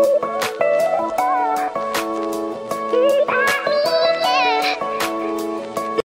Música